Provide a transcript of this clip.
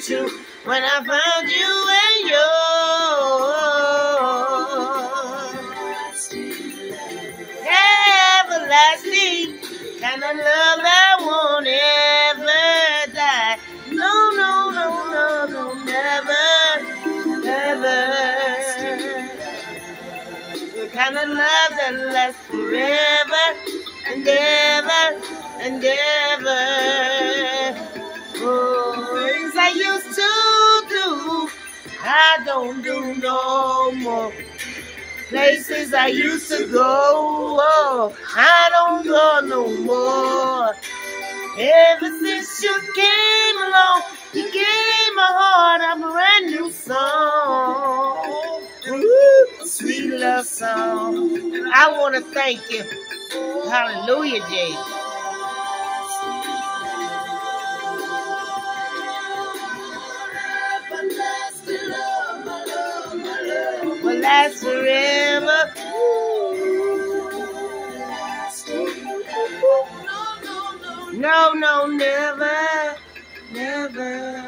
true when I found you and yours. Everlasting kind of love that won't ever die. No, no, no, no, no, never, never. The kind of love that lasts forever and ever and ever. I used to do, I don't do no more. Places I used to go, oh, I don't go no more. Ever since you came along, you gave my heart a brand new song. Ooh, sweet love song. I want to thank you. Hallelujah, Jay. Last forever. No, no, never, never.